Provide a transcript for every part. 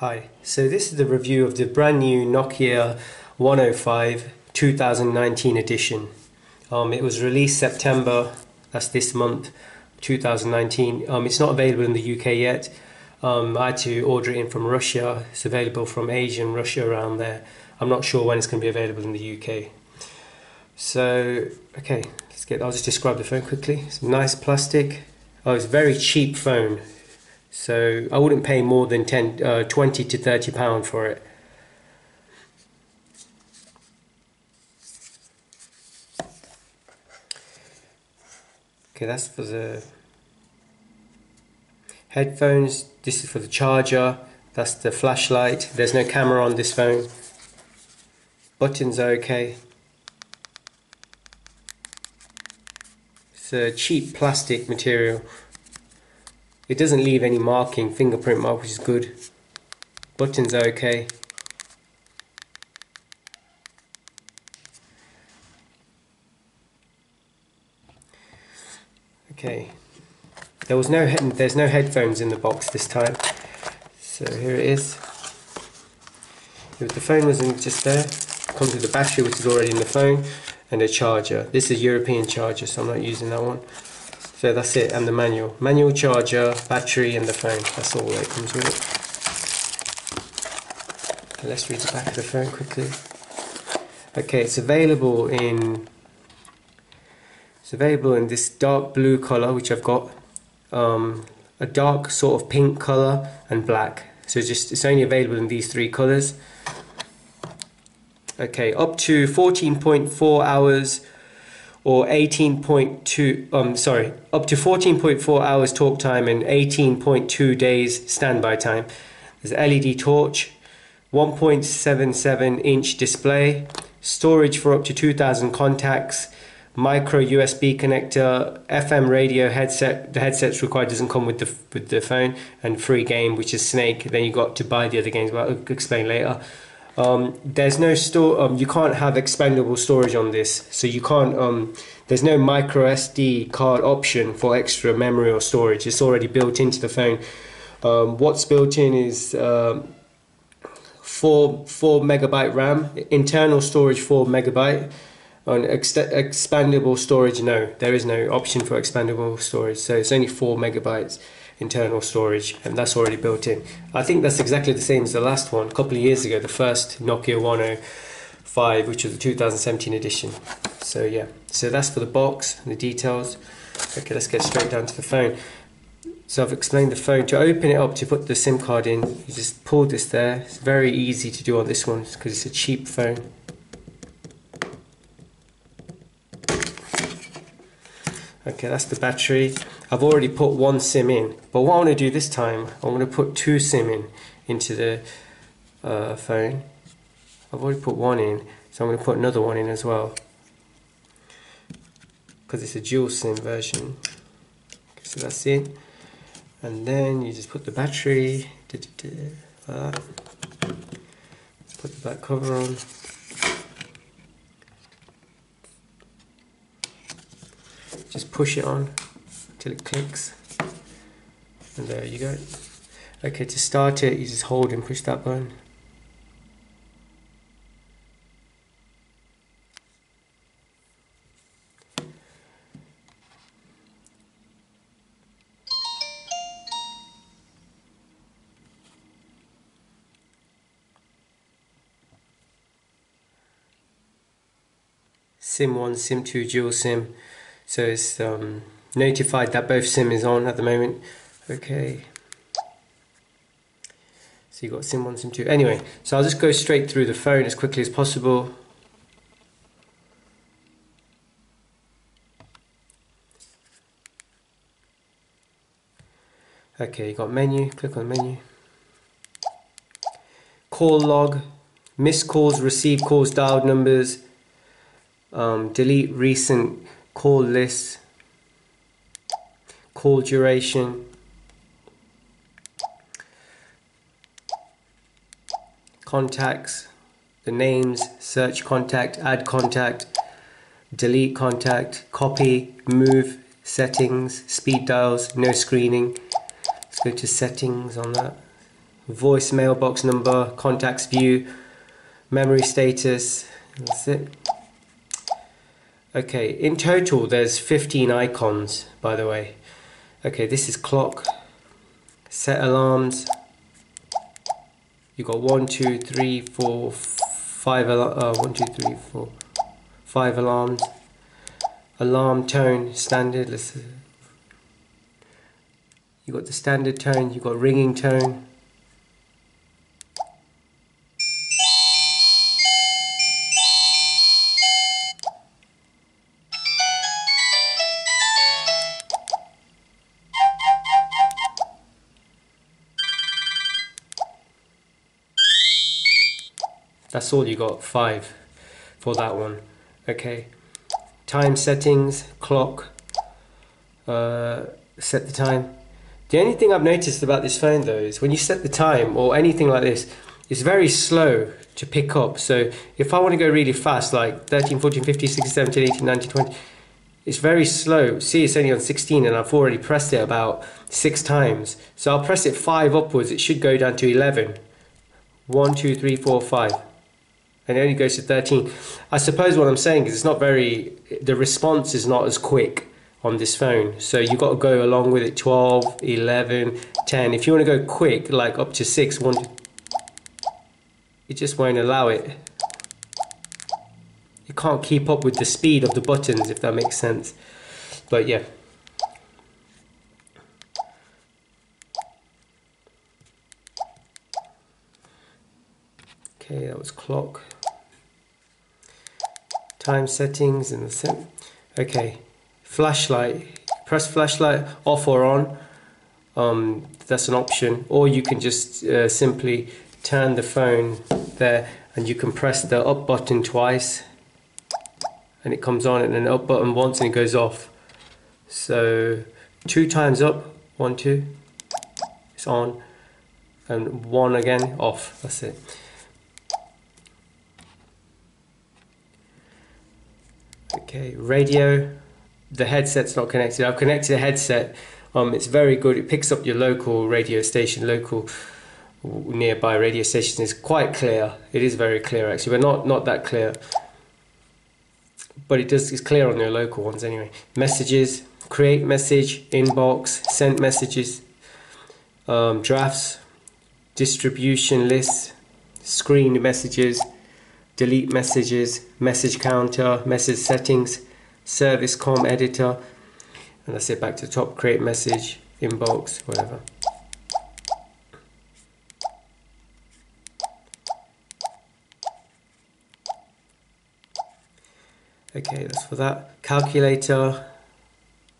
Hi, so this is the review of the brand new Nokia 105 2019 edition. Um, it was released September, that's this month, 2019. Um, it's not available in the UK yet. Um, I had to order it in from Russia. It's available from Asia and Russia around there. I'm not sure when it's going to be available in the UK. So, okay, let's get. I'll just describe the phone quickly. It's nice plastic. Oh, it's a very cheap phone. So I wouldn't pay more than 10, uh, 20 to 30 pound for it. Okay, that's for the headphones. This is for the charger. That's the flashlight. There's no camera on this phone. Buttons are okay. It's a cheap plastic material. It doesn't leave any marking, fingerprint mark, which is good. Buttons are okay. Okay. There was no there's no headphones in the box this time. So here it is. The phone wasn't just there, comes with the battery which is already in the phone and a charger. This is a European charger, so I'm not using that one. So that's it, and the manual. Manual charger, battery, and the phone. That's all that comes with it. Let's read the back of the phone quickly. Okay, it's available in it's available in this dark blue color, which I've got, um, a dark sort of pink color, and black. So it's just it's only available in these three colors. Okay, up to 14.4 hours or 18.2 um sorry up to 14.4 hours talk time and 18.2 days standby time. There's led torch 1.77 inch display storage for up to 2000 contacts micro usb connector fm radio headset the headsets required doesn't come with the with the phone and free game which is snake. Then you got to buy the other games i'll explain later um, there's no store. Um, you can't have expandable storage on this, so you can't. Um, there's no micro SD card option for extra memory or storage. It's already built into the phone. Um, what's built in is um, four four megabyte RAM, internal storage four megabyte. On ex- expandable storage, no, there is no option for expandable storage. So it's only four megabytes internal storage and that's already built in. I think that's exactly the same as the last one a couple of years ago, the first Nokia 105, which was the 2017 edition. So yeah, so that's for the box and the details. Okay, let's get straight down to the phone. So I've explained the phone. To open it up, to put the SIM card in, you just pull this there. It's very easy to do on this one because it's a cheap phone. Okay, that's the battery. I've already put one SIM in, but what I want to do this time, I'm going to put two SIM in into the uh, phone. I've already put one in, so I'm going to put another one in as well. Because it's a dual SIM version. So that's it. And then you just put the battery, da -da -da, like. Put the back cover on. just push it on until it clicks. And there you go. Okay to start it you just hold and push that button. SIM 1, SIM 2, dual SIM. So it's um, notified that both SIM is on at the moment. Okay. So you've got SIM 1, SIM 2. Anyway, so I'll just go straight through the phone as quickly as possible. Okay, you got menu, click on menu. Call log, missed calls, received calls, dialed numbers, um, delete recent call list, call duration, contacts, the names, search contact, add contact, delete contact, copy, move, settings, speed dials, no screening. Let's go to settings on that. voice mailbox number, contacts view, memory status. That's it. Okay, in total there's 15 icons by the way. Okay, this is clock, set alarms. You got one, two, three, four, five. Uh, one, two, three, four, five alarms. Alarm tone standard. Let's. You got the standard tone. You got ringing tone. That's all you got, five for that one. Okay. Time settings, clock, uh, set the time. The only thing I've noticed about this phone though is when you set the time or anything like this, it's very slow to pick up. So if I want to go really fast, like 13, 14, 15, 16, 17, 18, 19, 20, it's very slow. See, it's only on 16 and I've already pressed it about six times. So I'll press it five upwards. It should go down to 11. One, two, three, four, five and it only goes to 13. I suppose what I'm saying is it's not very, the response is not as quick on this phone. So you've got to go along with it 12, 11, 10. If you want to go quick, like up to 6, one, it just won't allow it. You can't keep up with the speed of the buttons, if that makes sense. But yeah. Okay, that was clock time settings and the same. Okay, flashlight. Press flashlight off or on. Um, that's an option. Or you can just uh, simply turn the phone there and you can press the up button twice and it comes on and then up button once and it goes off. So two times up, one, two, it's on and one again off, that's it. Okay, radio. The headset's not connected. I've connected a headset. Um, it's very good. It picks up your local radio station, local nearby radio station. It's quite clear. It is very clear actually, but not not that clear. But it does. It's clear on your local ones anyway. Messages. Create message. Inbox. Sent messages. Um, drafts. Distribution lists. Screened messages delete messages, message counter, message settings, service com editor, and that's it back to the top, create message, inbox, whatever. Okay, that's for that. Calculator,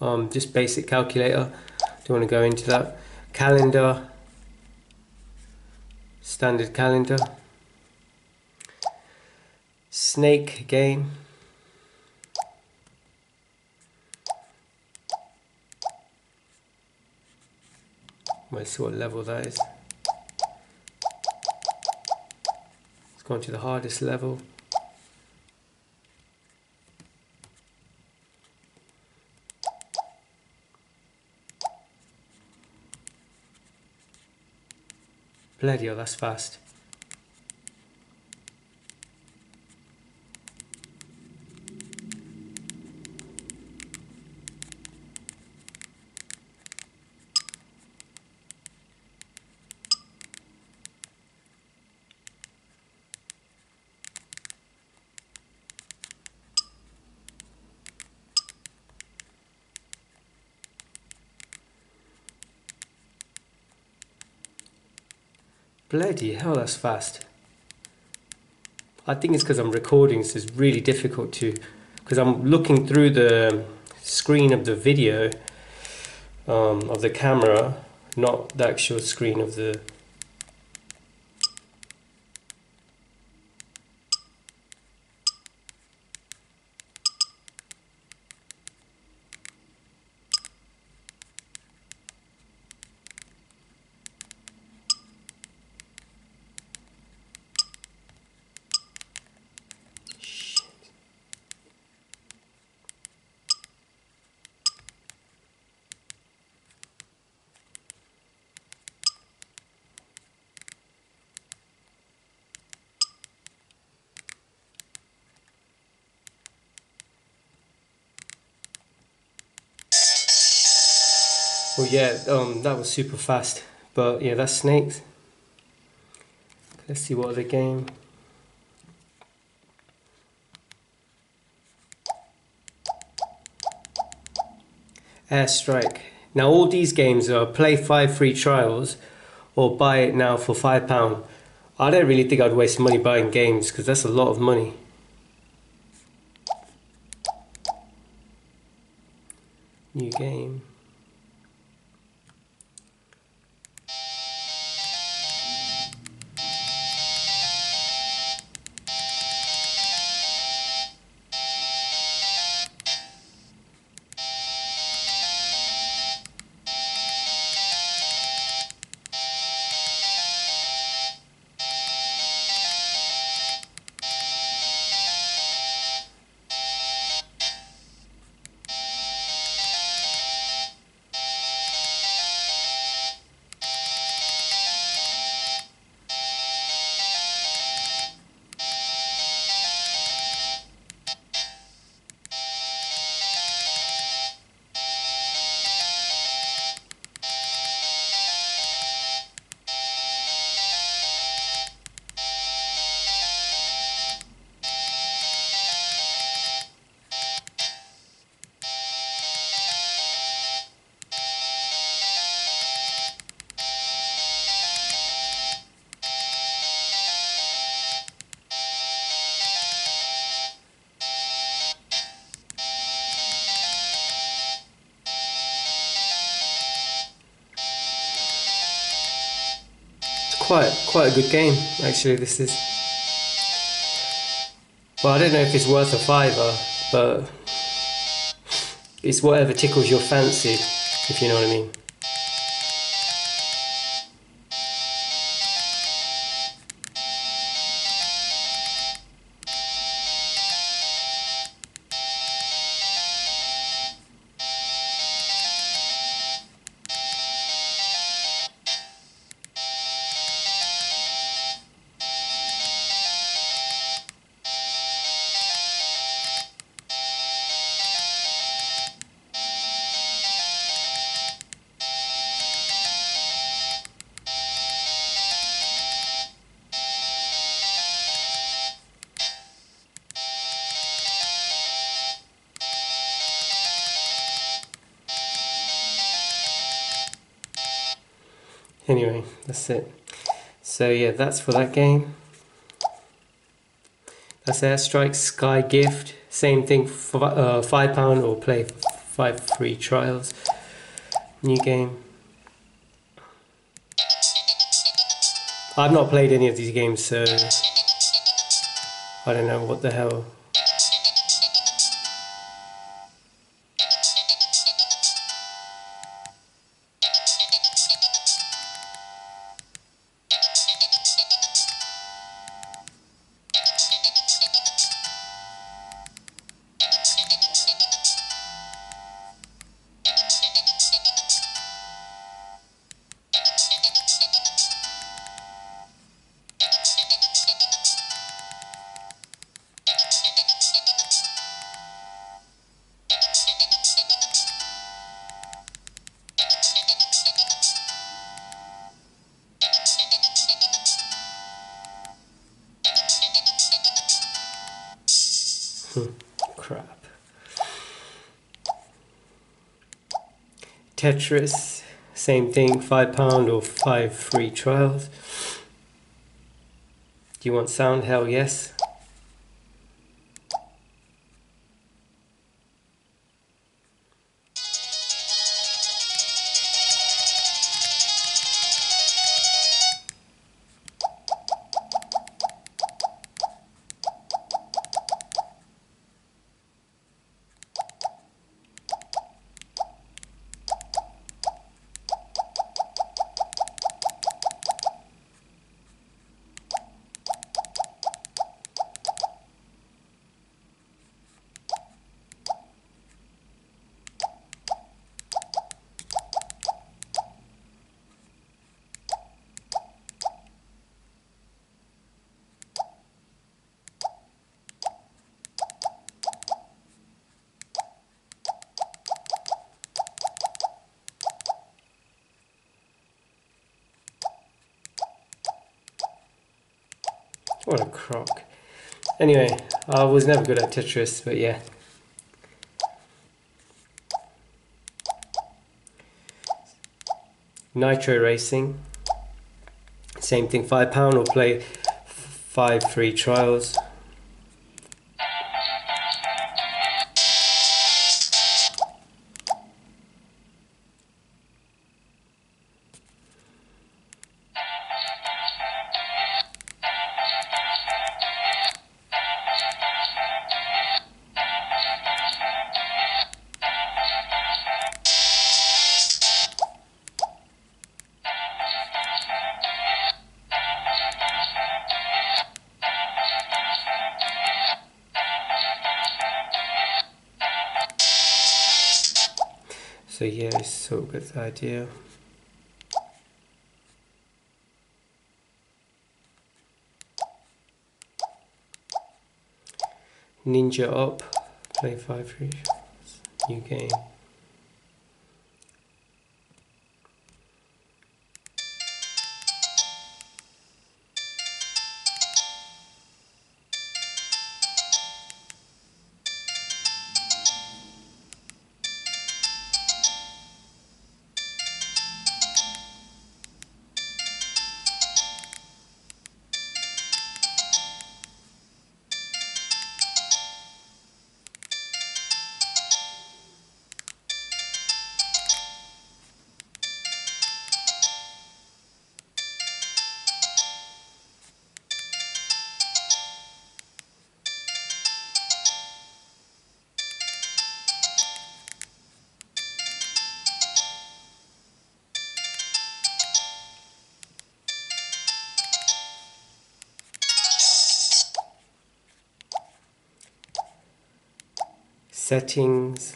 um, just basic calculator. Do you want to go into that? Calendar, standard calendar snake game. Let's see what level that is. Let's go on to the hardest level. Bloody hell, that's fast. Bloody hell, that's fast. I think it's because I'm recording, so it's really difficult to, because I'm looking through the screen of the video um, of the camera, not the actual screen of the Well, yeah, um, that was super fast. But yeah, that's snakes. Let's see what other game. Airstrike. Now all these games are play five free trials or buy it now for five pound. I don't really think I'd waste money buying games because that's a lot of money. New game. Quite quite a good game actually. This is. Well, I don't know if it's worth a fiver, but it's whatever tickles your fancy, if you know what I mean. Anyway, that's it. So yeah, that's for that game. That's Airstrike Sky Gift. Same thing, for, uh, five pound or play five free trials. New game. I've not played any of these games, so I don't know what the hell Tetris, same thing, five pound or five free trials. Do you want sound? Hell yes. What a crock. Anyway, I was never good at Tetris, but yeah. Nitro Racing. Same thing, £5 or play five free trials. So yeah, it's so good idea. Ninja up, play five free new game. Settings.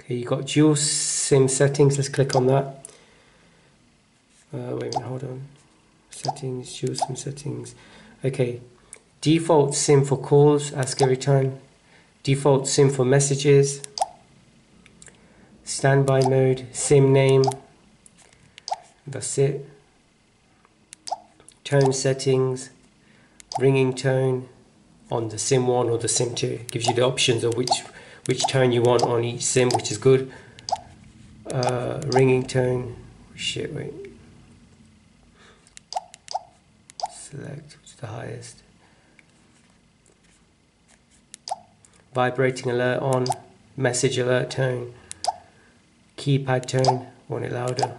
Okay you got dual sim settings. Let's click on that. Uh, wait a minute hold on. Settings dual sim settings. Okay default sim for calls ask every time. Default sim for messages. Standby mode sim name. That's it. Tone settings ringing tone on the sim 1 or the sim 2 gives you the options of which which tone you want on each sim which is good. Uh, ringing tone shit wait. Select which is the highest. Vibrating alert on message alert tone. Keypad tone want it louder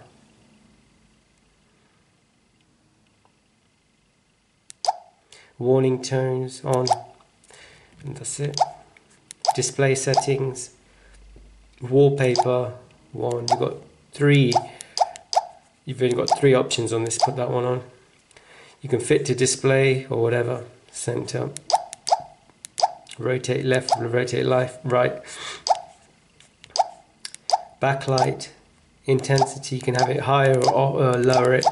warning tones on. And that's it. Display settings. Wallpaper. One. You've got three. You've only got three options on this. Put that one on. You can fit to display or whatever. Center. Rotate left rotate left right. Backlight. Intensity. You can have it higher or uh, lower it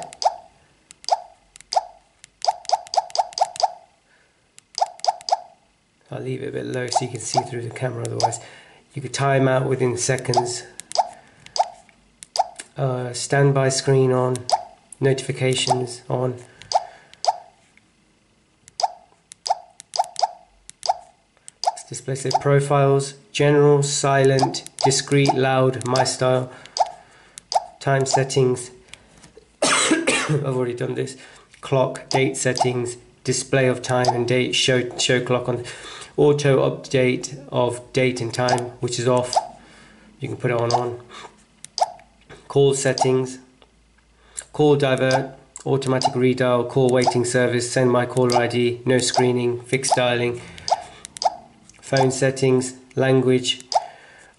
I'll leave it a bit low so you can see through the camera otherwise. You could time out within seconds. Uh, standby screen on, notifications on. display say profiles, general, silent, discreet, loud, my style, time settings. I've already done this. Clock, date settings, display of time and date, show show clock on auto update of date and time which is off. You can put it on on. Call settings. Call divert. Automatic redial. Call waiting service. Send my caller id no screening. Fixed dialing. Phone settings. Language.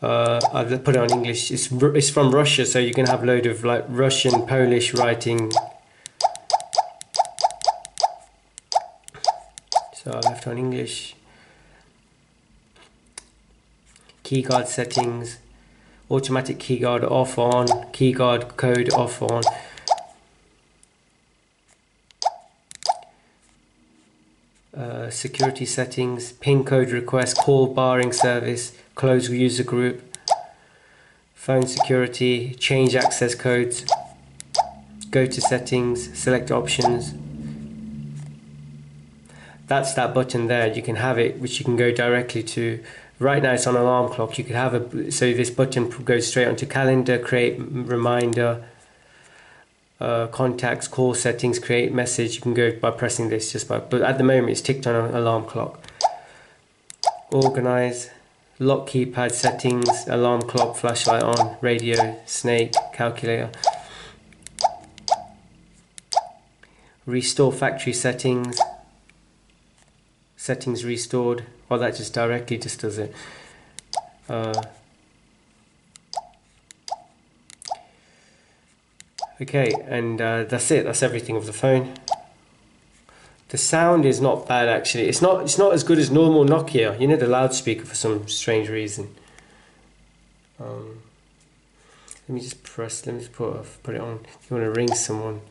Uh, I've put it on English. It's, it's from Russia so you can have a load of like Russian Polish writing. So I left on English keyguard settings, automatic keyguard off on, keyguard code off on. Uh, security settings, pin code request, call barring service, close user group, phone security, change access codes, go to settings, select options. That's that button there. You can have it, which you can go directly to. Right now it's on alarm clock. You could have a so this button goes straight onto calendar, create reminder, uh, contacts, call settings, create message. You can go by pressing this just by. But at the moment it's ticked on an alarm clock. Organize, lock keypad settings, alarm clock, flashlight on, radio, snake, calculator. Restore factory settings. Settings restored. Or that just directly just does it. Uh, okay, and uh, that's it. That's everything of the phone. The sound is not bad actually. It's not. It's not as good as normal Nokia. You need a loudspeaker for some strange reason. Um, let me just press. Let me just put put it on. You want to ring someone.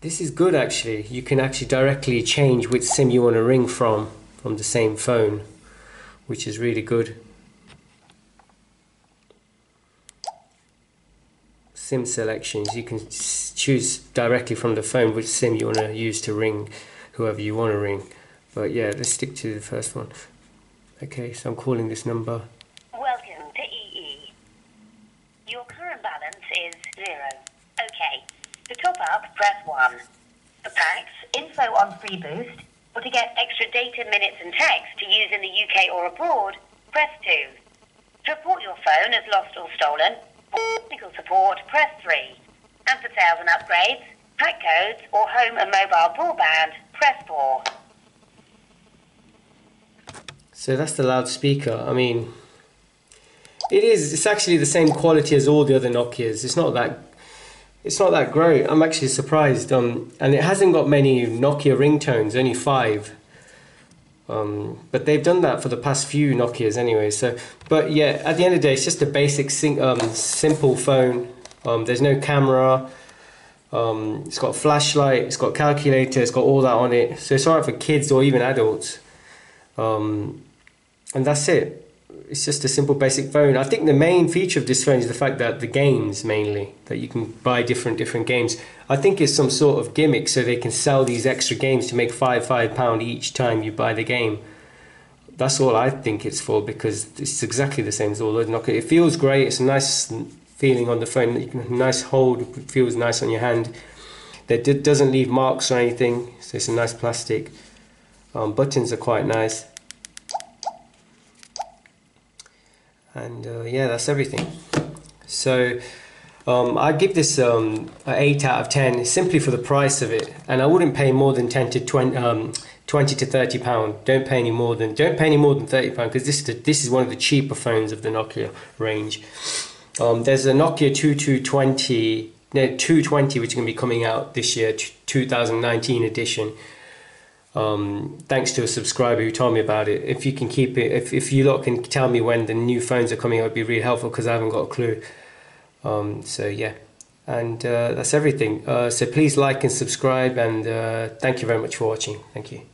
This is good actually. You can actually directly change which SIM you want to ring from from the same phone, which is really good. SIM selections, you can choose directly from the phone which SIM you want to use to ring whoever you want to ring. But yeah, let's stick to the first one. Okay, so I'm calling this number. Welcome to EE. Your current balance is zero. Okay. To top up, press 1. For packs, info on Freeboost, or to get extra data, minutes and text to use in the UK or abroad, press 2. To report your phone as lost or stolen, technical support, press 3. And for sales and upgrades, pack codes, or home and mobile broadband, press 4. So that's the loudspeaker. I mean, it is. It's actually the same quality as all the other Nokias. It's not that it's not that great. I'm actually surprised. Um, and it hasn't got many Nokia ringtones, only five. Um, but they've done that for the past few Nokias anyway. So, but yeah, at the end of the day, it's just a basic, um, simple phone. Um, there's no camera. Um, it's got flashlight. It's got calculator. It's got all that on it. So it's alright for kids or even adults. Um, and that's it it's just a simple basic phone. I think the main feature of this phone is the fact that the games mainly that you can buy different different games. I think it's some sort of gimmick so they can sell these extra games to make five five pound each time you buy the game. That's all I think it's for because it's exactly the same as all the Nokia. It feels great. It's a nice feeling on the phone. Nice hold. It feels nice on your hand. That doesn't leave marks or anything. So it's a nice plastic. Um, buttons are quite nice. And uh, yeah that's everything. So um, I give this um, an 8 out of 10 simply for the price of it. And I wouldn't pay more than 10 to 20, um, 20 to 30 pound. Don't pay any more than don't pay any more than 30 pound because this, is this is one of the cheaper phones of the Nokia range. Um, there's a Nokia 2220 no, 220 which is going to be coming out this year 2019 edition um, thanks to a subscriber who told me about it. If you can keep it, if, if you lot can tell me when the new phones are coming, it would be really helpful because I haven't got a clue. Um, so yeah, and uh, that's everything. Uh, so please like and subscribe, and uh, thank you very much for watching. Thank you.